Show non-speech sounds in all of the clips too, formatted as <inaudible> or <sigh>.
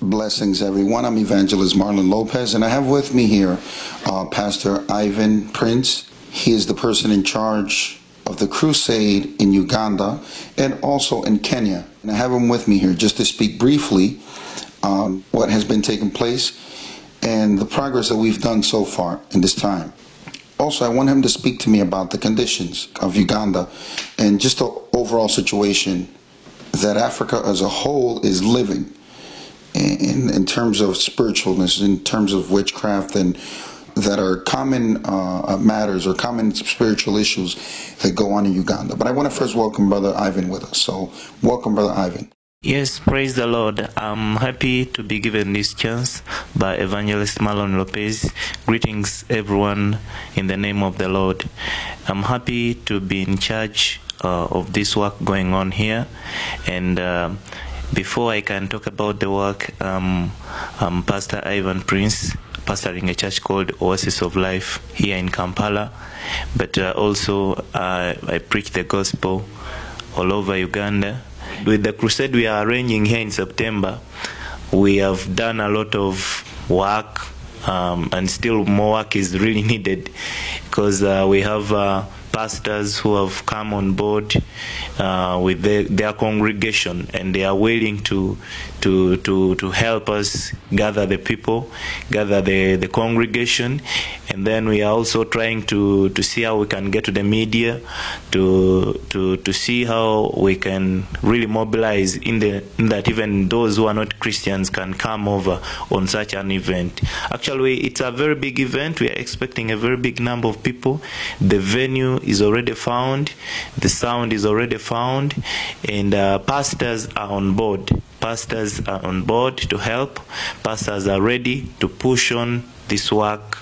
Blessings, everyone. I'm Evangelist Marlon Lopez, and I have with me here uh, Pastor Ivan Prince. He is the person in charge of the crusade in Uganda and also in Kenya. And I have him with me here just to speak briefly on what has been taking place and the progress that we've done so far in this time. Also, I want him to speak to me about the conditions of Uganda and just the overall situation that Africa as a whole is living in, in terms of spiritualness, in terms of witchcraft, and that are common uh, matters or common spiritual issues that go on in Uganda. But I want to first welcome Brother Ivan with us. So, welcome, Brother Ivan. Yes, praise the Lord. I'm happy to be given this chance by Evangelist Marlon Lopez. Greetings, everyone, in the name of the Lord. I'm happy to be in charge uh, of this work going on here. And uh, before I can talk about the work, um, I'm Pastor Ivan Prince, pastoring a church called Oasis of Life here in Kampala. But uh, also, uh, I preach the gospel all over Uganda. With the crusade we are arranging here in September, we have done a lot of work, um, and still more work is really <laughs> needed because uh, we have uh, pastors who have come on board uh, with their, their, congregation and they are willing to to to to help us gather the people gather the the congregation. And then we are also trying to to see how we can get to the media to to to see how we can really mobilize in the in that even those who are not Christians can come over on such an event. Actually it's a very big event. We are expecting a very big number of people. The venue is already found, the sound is already found, and uh, pastors are on board. Pastors are on board to help. Pastors are ready to push on this work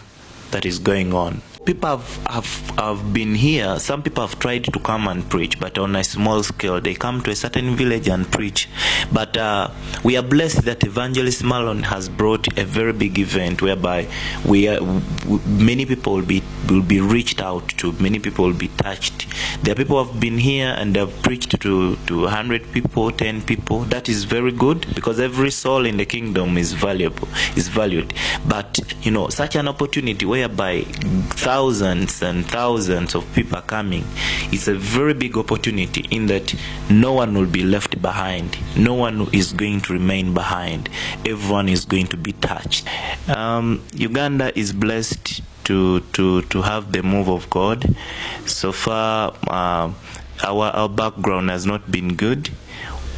that is going on people have, have, have been here. Some people have tried to come and preach, but on a small scale. They come to a certain village and preach. But uh, we are blessed that Evangelist Marlon has brought a very big event whereby we are, many people will be, will be reached out to, many people will be touched. There are people who have been here and have preached to, to 100 people, 10 people. That is very good because every soul in the kingdom is valuable, is valued. But, you know, such an opportunity whereby thousands and thousands of people coming, it's a very big opportunity in that no one will be left behind. No one is going to remain behind. Everyone is going to be touched. Um, Uganda is blessed to, to, to have the move of God. So far, uh, our, our background has not been good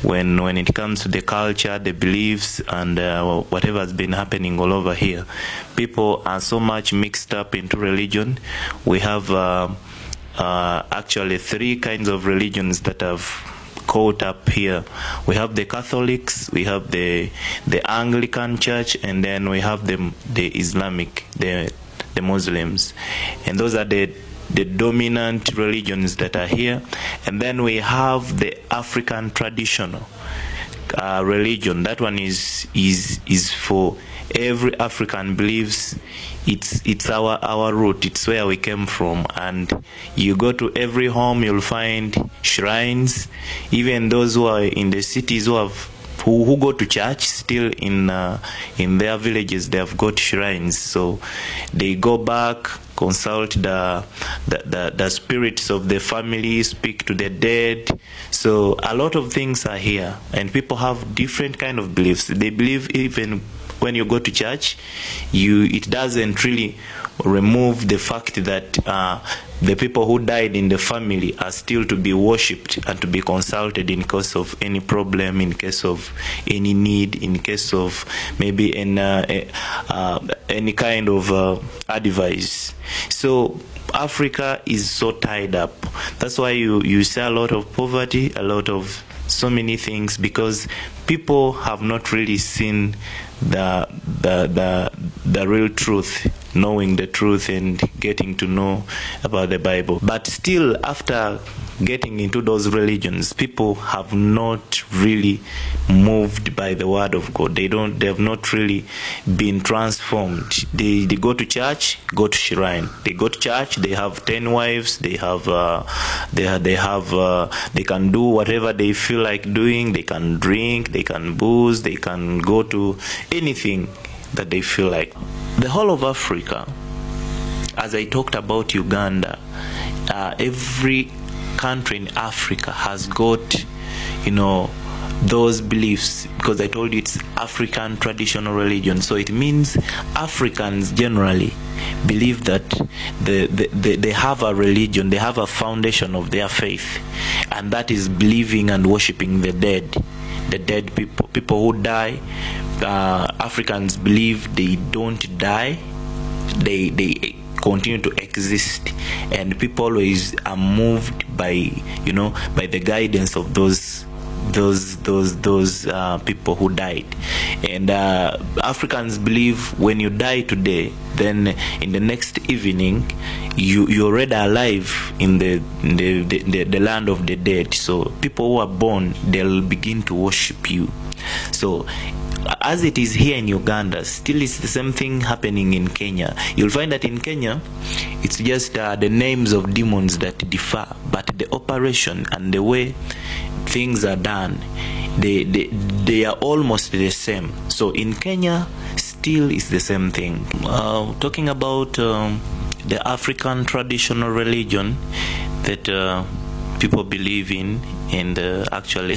when when it comes to the culture, the beliefs, and uh, whatever has been happening all over here. People are so much mixed up into religion. We have uh, uh, actually three kinds of religions that have caught up here. We have the Catholics, we have the the Anglican Church, and then we have the the Islamic, the the Muslims, and those are the the dominant religions that are here. And then we have the African traditional uh, religion. That one is is is for every African believes it's it's our our root. It's where we came from. And you go to every home, you'll find shrines. Even those who are in the cities who have who, who go to church still in uh, in their villages they have got shrines so they go back consult the, the, the, the, spirits of the family, speak to the dead. So a lot of things are here, and people have different kind of beliefs. They believe even when you go to church, you it doesn't really remove the fact that uh, the people who died in the family are still to be worshipped and to be consulted in case of any problem, in case of any need, in case of maybe in, uh, uh, any kind of uh, advice. So Africa is so tied up. That's why you, you see a lot of poverty, a lot of so many things because people have not really seen the the the, the real truth knowing the truth and getting to know about the Bible. But still, after getting into those religions, people have not really moved by the word of God. They don't. They have not really been transformed. They they go to church, go to shrine. They go to church. They have ten wives. They have. Uh, they they have. Uh, they can do whatever they feel like doing. They can drink. They can booze. They can go to anything that they feel like. The whole of Africa, as I talked about Uganda, uh, every country in Africa has got, you know, those beliefs because I told you it's African traditional religion. So it means Africans generally believe that the, the, the, they have a religion, they have a foundation of their faith, and that is believing and worshipping the dead. The dead people, people who die. Uh, Africans believe they don't die, they, they continue to exist. And people always are moved by you know by the guidance of those those those those uh, people who died. And uh, africans believe when you die today then in the next evening you you're already alive in the, the, the, the, the land of the dead. So people who are born they'll begin to worship you. So as it is here in Uganda, still it's the same thing happening in Kenya. You'll find that in Kenya, it's just uh, the names of demons that differ, but the operation and the way things are done, they, they, they are almost the same. So in Kenya, still is the same thing. Uh, talking about um, the African traditional religion that uh, people believe in and uh, actually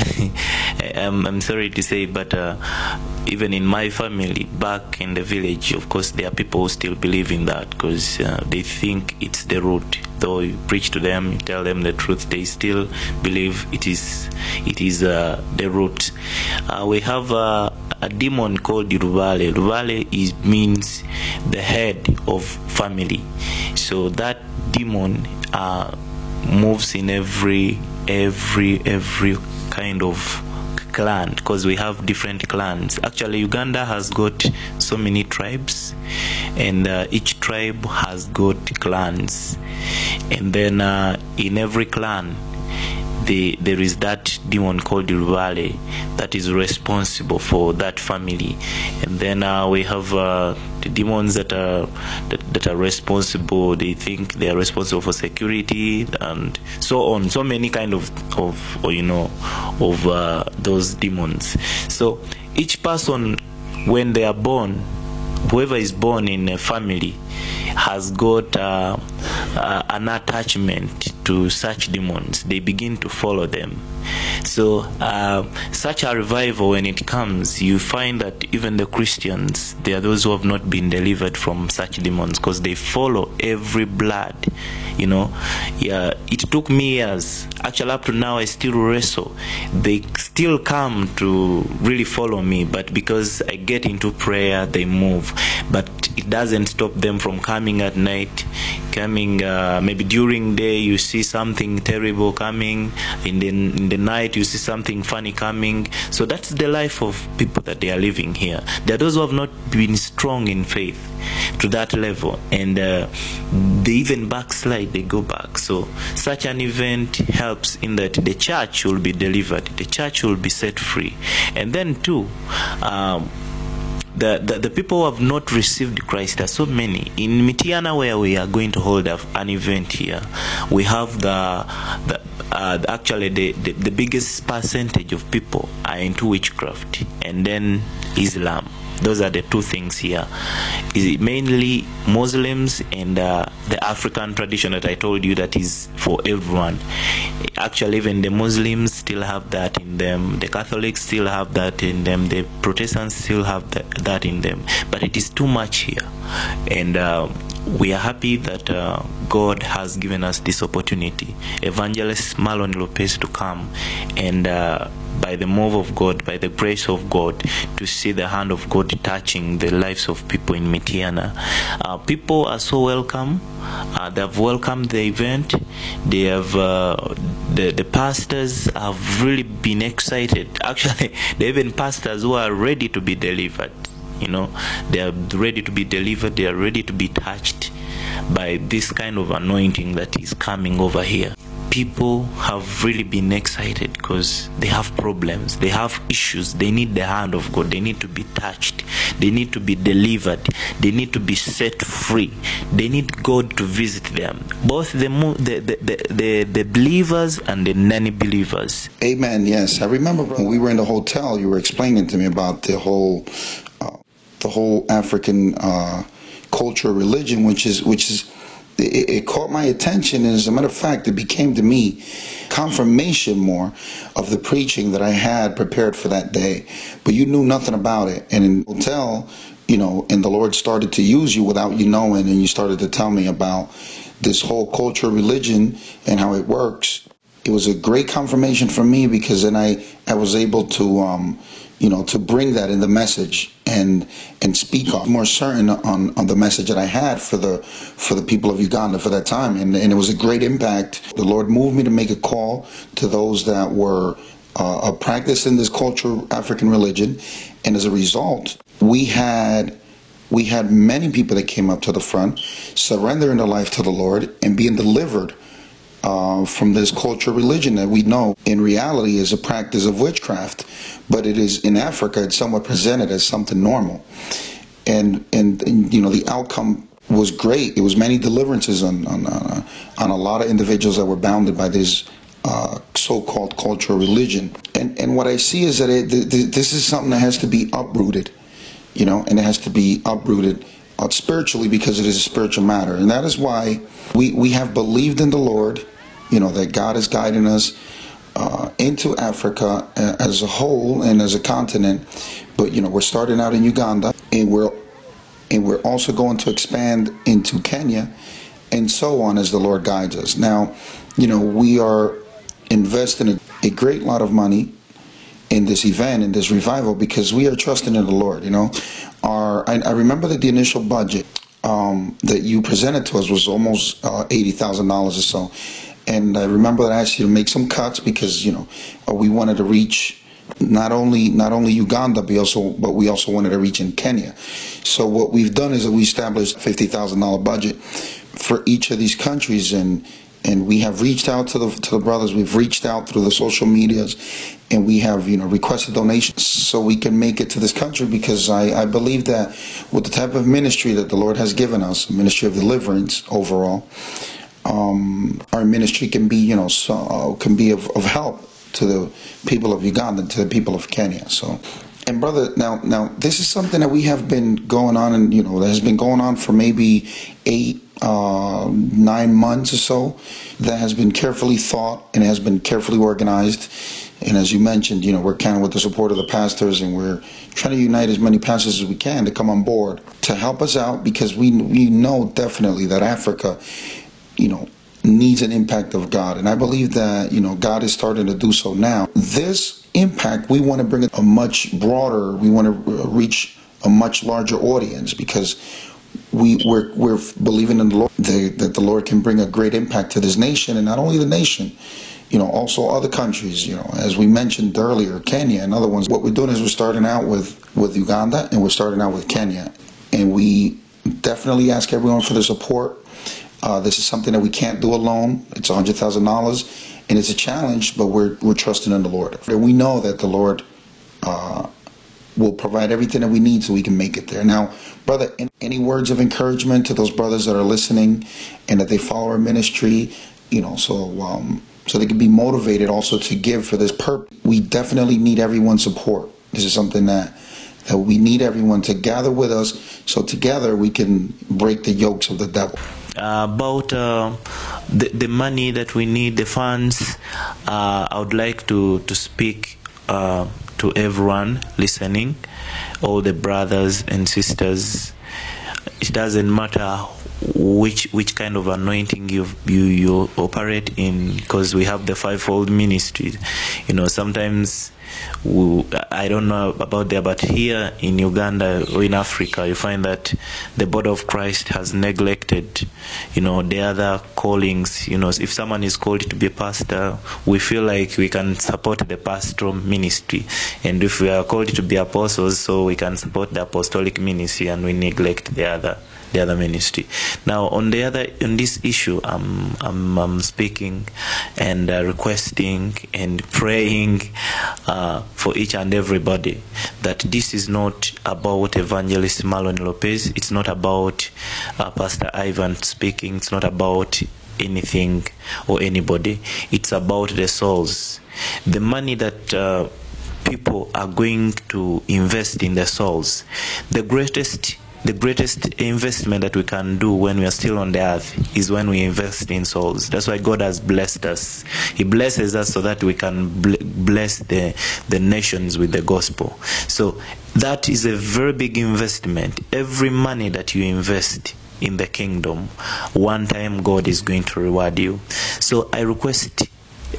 <laughs> I'm, I'm sorry to say but uh, even in my family back in the village of course there are people who still believe in that because uh, they think it's the root though you preach to them you tell them the truth they still believe it is it is uh, the root uh, we have a demon called Ruvale. Ruvale is means the head of family. So that demon uh, moves in every every every kind of clan because we have different clans. Actually uganda has got so many tribes and uh, each tribe has got clans. And then uh, in every clan the, there is that demon called Ruvale that is responsible for that family, and then uh, we have uh, the demons that are that, that are responsible. They think they are responsible for security and so on. So many kind of of or, you know of uh, those demons. So each person when they are born, whoever is born in a family has got uh, uh, an attachment to such demons. They begin to follow them. So, uh, such a revival, when it comes, you find that even the Christians, they are those who have not been delivered from such demons because they follow every blood. You know, yeah, it took me years. Actually, up to now, I still wrestle. They still come to really follow me, but because I get into prayer, they move. But it doesn't stop them from coming at night coming uh, maybe during day you see something terrible coming in the, in the night you see something funny coming so that's the life of people that they are living here there are those who have not been strong in faith to that level and uh, they even backslide they go back so such an event helps in that the church will be delivered the church will be set free and then too um, the, the, the people who have not received Christ are so many. In Mityana, where we are going to hold an event here, we have the, the uh, actually the, the, the biggest percentage of people are into witchcraft and then Islam. Those are the two things here. Is mainly Muslims and uh, the African tradition that I told you that is for everyone. Actually, even the Muslims still have that in them. The Catholics still have that in them. The Protestants still have that, that in them. But it is too much here, and. Uh, we are happy that uh, God has given us this opportunity, Evangelist Marlon Lopez, to come and uh, by the move of God, by the grace of God, to see the hand of God touching the lives of people in Mitiana. Uh, people are so welcome. Uh, they have welcomed the event. They have uh, the the pastors have really been excited. <laughs> Actually, are even pastors who are ready to be delivered You know, they are ready to be delivered. They are ready to be touched by this kind of anointing that is coming over here. People have really been excited because they have problems, they have issues, they need the hand of God, they need to be touched, they need to be delivered, they need to be set free, they need God to visit them, both the, the, the, the, the, believers and the non believers. Amen. Yes, I remember when we were in the hotel, you were explaining to me about the whole, the whole African uh, culture, religion, which is which is it, it, caught my attention, and as a matter of fact, it became to me confirmation more of the preaching that I had prepared for that day. But you knew nothing about it, and in hotel, you know, and the Lord started to use you without you knowing, and you started to tell me about this whole culture, religion, and how it works. It was a great confirmation for me because then I I was able to. Um, you know, to bring that in the message and and speak on more certain on, on the message that I had for the for the people of Uganda for that time. And, and it was a great impact. The Lord moved me to make a call to those that were uh, practicing this culture, African religion, and as a result, we had we had many people that came up to the front, surrendering their life to the Lord and being delivered uh, from this culture religion that we know in reality is a practice of witchcraft, but it is in Africa it's somewhat presented as something normal, and and, and you know the outcome was great. It was many deliverances on on, on a lot of individuals that were bounded by this uh, so-called cultural religion. And and what I see is that it, this is something that has to be uprooted, you know, and it has to be uprooted spiritually because it is a spiritual matter, and that is why we we have believed in the Lord you know, that God is guiding us uh, into Africa as a whole and as a continent. But you know, we're starting out in Uganda, and we're and we're also going to expand into Kenya, and so on as the Lord guides us. Now, you know, we are investing a, a great lot of money in this event, in this revival, because we are trusting in the Lord. You know, our I, I remember that the initial budget um, that you presented to us was almost uh, eighty thousand dollars or so and I remember that I asked you to make some cuts because you know uh, we wanted to reach not only not only Uganda, but also but we also wanted to reach in Kenya. So what we've done is that we established a fifty thousand dollar budget for each of these countries, and and we have reached out to the to the brothers. We've reached out through the social medias, and we have you know requested donations so we can make it to this country because I I believe that with the type of ministry that the Lord has given us, ministry of deliverance overall um, our ministry can be, you know, so, uh, can be of, of help to the people of Uganda, to the people of Kenya. So, and brother, now, now this is something that we have been going on, and you know, that has been going on for maybe eight, uh, nine months or so. That has been carefully thought and has been carefully organized. And as you mentioned, you know, we're of with the support of the pastors, and we're trying to unite as many pastors as we can to come on board to help us out because we we know definitely that Africa you know, needs an impact of God. And I believe that, you know, God is starting to do so now. This impact, we want to bring it a much broader, we want to reach a much larger audience because we, we're, we're believing in the Lord the, that the Lord can bring a great impact to this nation and not only the nation, you know, also other countries, you know, as we mentioned earlier, Kenya and other ones. What we're doing is we're starting out with, with Uganda and we're starting out with Kenya. And we definitely ask everyone for the support uh, this is something that we can't do alone. It's $100,000 and it's a challenge, but we're, we're trusting in the Lord. And we know that the Lord uh, will provide everything that we need so we can make it there. Now, brother, any words of encouragement to those brothers that are listening and that they follow our ministry, you know, so um, so they can be motivated also to give for this purpose. We definitely need everyone's support. This is something that that we need everyone to gather with us so together we can break the yokes of the devil. Uh, about uh, the, the money that we need, the funds, uh, I would like to, to speak uh, to everyone listening, all the brothers and sisters. It doesn't matter which which kind of anointing you you, you operate in, because we have the fivefold ministry. You know, sometimes we, I don't know about there, but here in Uganda or in Africa, you find that the body of Christ has neglected, you know, the other callings. You know, if someone is called to be a pastor, we feel like we can support the pastoral ministry, and if we are called to be apostles, so we can support the apostolic ministry, and we neglect the other the other ministry. Now, on the other, on this issue, I'm, I'm, I'm speaking and uh, requesting and praying uh, for each and everybody that this is not about Evangelist Marlon Lopez. It's not about uh, Pastor Ivan speaking. It's not about anything or anybody. It's about the souls. The money that uh, people are going to invest in the souls. The greatest the greatest investment that we can do when we are still on the earth is when we invest in souls. That's why God has blessed us. He blesses us so that we can bless the, the nations with the gospel. So that is a very big investment. Every money that you invest in the kingdom, one time God is going to reward you. So I request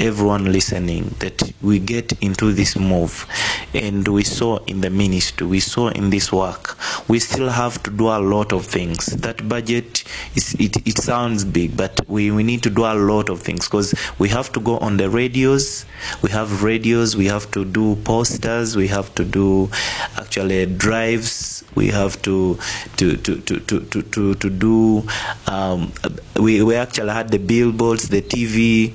everyone listening that we get into this move and we saw in the ministry we saw in this work we still have to do a lot of things that budget is it, it sounds big but we, we need to do a lot of things because we have to go on the radios we have radios we have to do posters we have to do actually drives we have to to to to to to, to, do um, we, we actually had the billboards the tv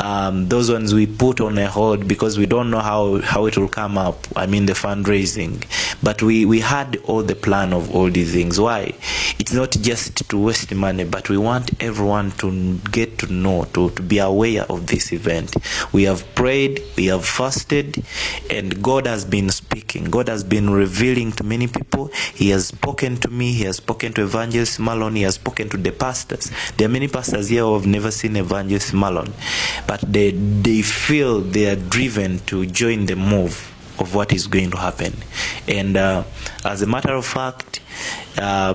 um, those ones we put on a hold because we don't know how, how it will come up. I mean, the fundraising. But we, we had all the plan of all these things. Why? It's not just to waste money, but we want everyone to get to know, to, to be aware of this event. We have prayed, we have fasted, and God has been speaking. God has been revealing to many people. He has spoken to me, He has spoken to Evangelist Malone, He has spoken to the pastors. There are many pastors here who have never seen Evangelist Malone but they they feel they are driven to join the move of what is going to happen. And uh, as a matter of fact, uh,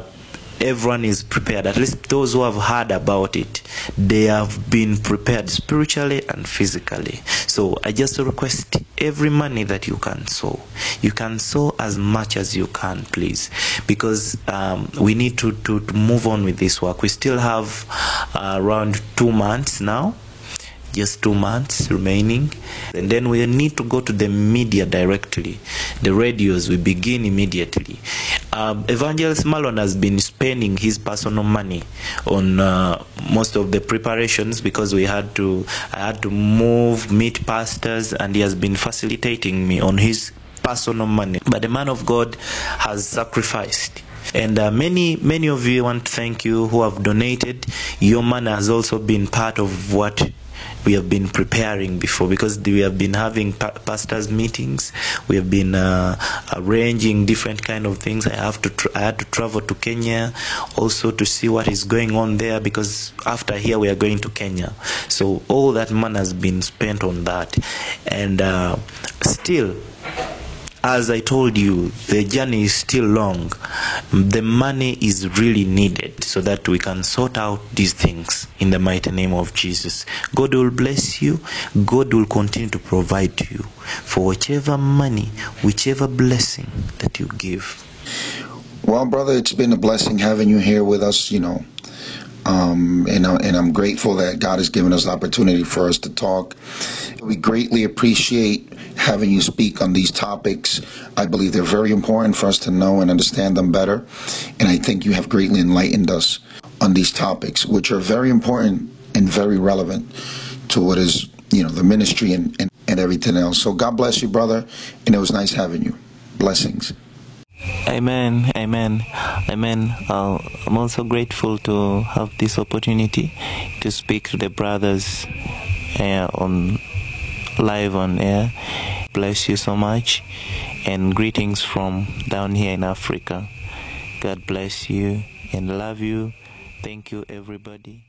everyone is prepared. At least those who have heard about it, they have been prepared spiritually and physically. So I just request every money that you can sow. You can sow as much as you can, please, because um, we need to, to, to, move on with this work. We still have uh, around two months now just two months remaining. And then we need to go to the media directly. The radios, we begin immediately. Um, Evangelist Marlon has been spending his personal money on uh, most of the preparations because we had to, I had to move, meet pastors, and he has been facilitating me on his personal money. But the man of God has sacrificed. And uh, many, many of you want to thank you who have donated. Your money has also been part of what we have been preparing before because we have been having pa- pastors meetings. We have been uh, arranging different kind of things. I have to i had to travel to kenya also to see what is going on there because after here we are going to kenya. So all that money has been spent on that. And uh, still as I told you, the journey is still long. The money is really needed so that we can sort out these things in the mighty name of Jesus. God will bless you. God will continue to provide you for whichever money, whichever blessing that you give. Well, brother, it's been a blessing having you here with us, you know. Um, and, I, and I'm grateful that God has given us the opportunity for us to talk. We greatly appreciate having you speak on these topics. I believe they're very important for us to know and understand them better. And I think you have greatly enlightened us on these topics, which are very important and very relevant to what is, you know, the ministry and, and, and everything else. So God bless you, brother. And it was nice having you. Blessings. Amen, amen, amen. Uh, I'm also grateful to have this opportunity to speak to the brothers uh, on live on air. Bless you so much, and greetings from down here in Africa. God bless you and love you. Thank you, everybody.